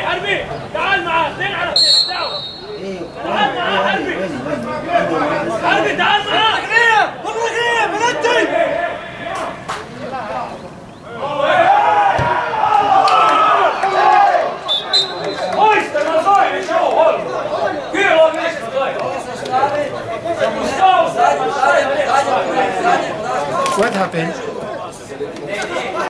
حربي حربي. تعال معاه. اثنين على اثنين. دعوة تعال معاه حربي. حربي تعال معاه. مبرقية بنتي Oj. What happened?